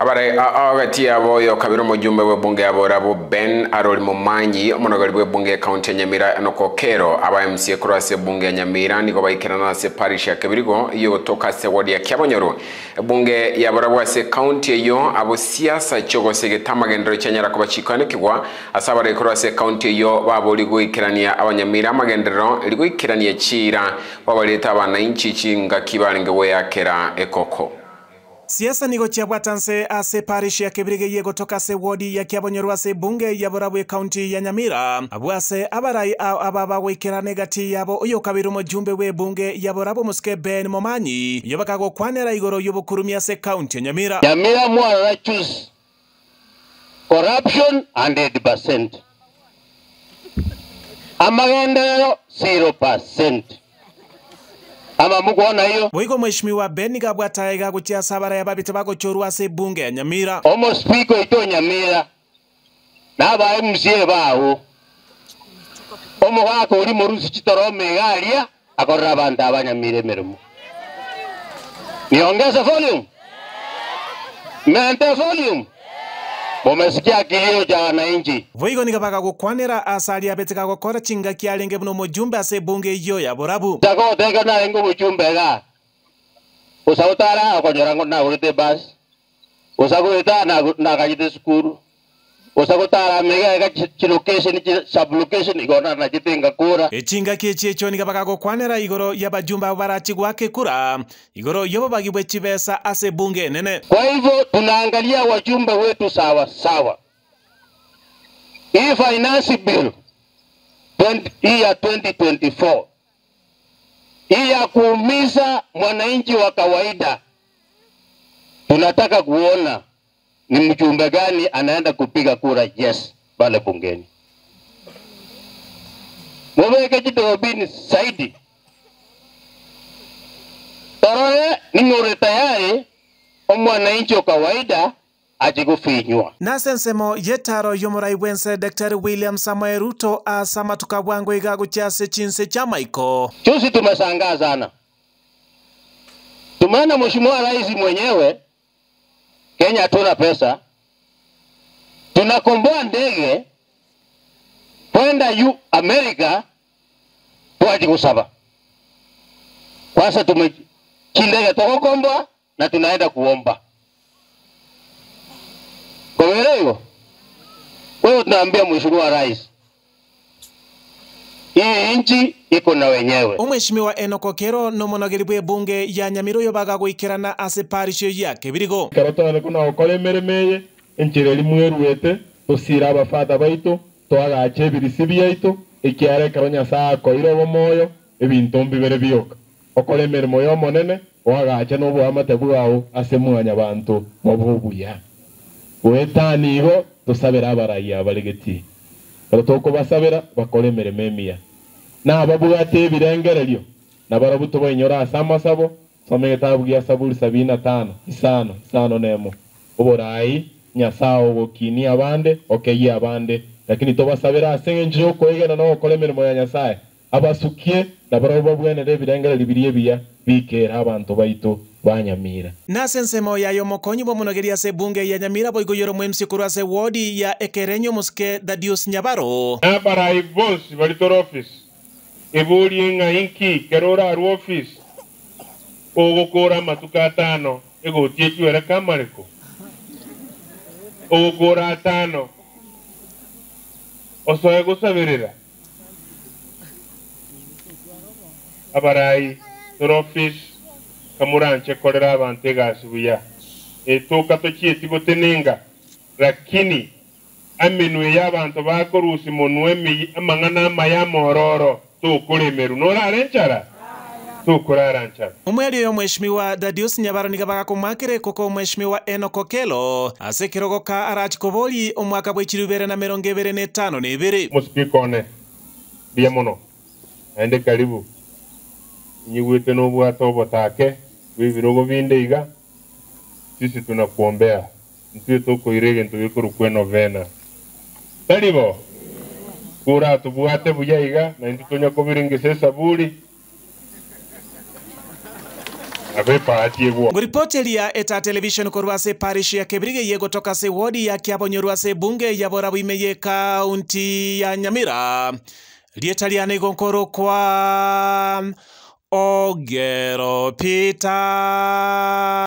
abare agati yabo yo kabiro mujumbe w'ebunge yaborabo ben arori mumanyi omonogori bw'ebunge ekaunti ya nyamira enokokero aba mca ase ebunge ya nyamira niko baikirana ase parish ya kebirigo iyo gotoka ase wodi ya kiabonyoro ebunge yaborabo ase ekaunti eyo abo siasa chiogosegeta amagendero chianyara kubachikanikigwa ase abare korwa ase ekaunti eyo babo rigoikerania abanyamira amagendero rigoikerania chira. Babareta abananchi chingaki barenge bweyakera ekoko siasa nigo chiabwatanse ase parish ya kebirige gotoka ase wodi ya kiabonyorwa ase bunge ya borabwe kaunti ya nyamira abo ase abarai ao aba bagwikirane gati yabo oyo kabiri we bunge ya borabo musike ben momanyi iyo bakagokwanera igoro y'obukurumi ase kaunti ya nyamira Nyamira mua choose corruption 100%. Amagenderero 0%. Ama mukuona hiyo? boigo mheshimiwa ben gabwatae sabara ya ababite bagochorwa ase bunge ya nyamira Omo spiko ito Nyamira. Naba MCA bawo. Omo wako uri murusi chitoro megaria akorra bantu abanyamira merumu Niongeze volume. Mente volume. Mumesikia kilio cha wananchi. boigo niga gukwanira asari aria gukora chinga kiarenge arenge buno omujumbe ase bunge iyo ya borabu Takoteka na engo buchumbe ga. Usautara akonyora ngo na urite bus. Usakuita na Usakutara mega ga chilocation sublocation igona na jitenga kura. echingaki echi echo niga bagagokwanera igoro ya bajumbe abo barachigwake kura igoro yobo bagibwe chibesa ase bunge nene Kwa hivyo tunaangalia wajumbe wetu sawa sawa. Hii finance bill 20, hii ya 2024 hii ya kuumiza mwananchi wa kawaida, tunataka kuona ni mjumbe gani anaenda kupiga kura? Yes pale bungeni. Mubeke kitobini zaidi torore ning'ore tayari omwananchi wa kawaida achikufinywa nase nsemo yetaro yomorai bwense dr william samuel ruto asama tukabwango igago chase chinse cha maiko chusi tumeshangaa sana, tumeona mheshimiwa rais mwenyewe, Kenya hatuna pesa, tunakomboa ndege kwenda yu Amerika twaji kusaba. Kwanza tumechindege tokokomboa na tunaenda kuomba kwa Wewe tunaambia mheshimiwa rais, hii nchi iko na wenyewe. omweshimiwa enoko kero nomonogeri bwe bunge ya nyamiro yo bagagwikirana ase parisho ya kebirigo karatare kuna okore meremeye eye enchera rimwe erwete baito abafata baitu twagacha ebirisi biaito ekiara ekero nyasaye akoire obomoyo ebinto mbibere bioka. Okora emeremo ya omonene wagacha noboamate bwago ase mwanya bantu mobo obuya gwetani igo tosabera abarai abaregetie kero tokobasabera bakora emeremo emiya nababwate ebirengererio nabarabu tobaenyora ase amasabo soma egetabu gia saburi sabini na tano isano isano nemo oborai nyasaye ogokinia abande okeyi abande. Lakini tobasabera ase okoegena na ogokora emirimo ya nyasaye. Abasukie nabarabu babwenere ebirengereri biria ebiya bikera abanto baitu banyamira nase ensemo yayo mokonyi bwomonogeri ase ebunge ya nyamira boigoyoro mwemsi korwa ase wodi ya ekerenyo musike thadius nyabaro. Nabarai bonsi bari toro office. Eburie ng'ai nki kero orarwa office. Ogokora amatuko atano egotie echwere kamareko. Ogokora atano osoe gosabirira abarai toro office kamuranche korera abantu egasi buya etoka tochieti gotenenga lakini aminwe y'abantu bakorusi munwe amang'ana mayamororo mororo. Tukulemeru norarenchara tukuraranchara omweri oyo mweshimiwa dadius nyabaro niga bagakomwakire koko omweshimiwa enoko kelo ase ekerogoka arachikobori omwaka bwa echiru ibere na mirongo ibere na etano na ibere musipika one bia muno aende karibu inyigwite n'obwata obotake bw'ebirogo binde iga sisi tunakuombea. Ntue tukoire egento gikorukwena novena. Taribo kura tubwate buya iga na intu tonya kubiringisa esaburi gwo nguripoteria eta television korwa ase parish ya kebirige yego toka se wodi ya kiabonyorwa se bunge ya borabu imeye kaunti ya nyamira. Lieta riane negonkoro kwa ogero peter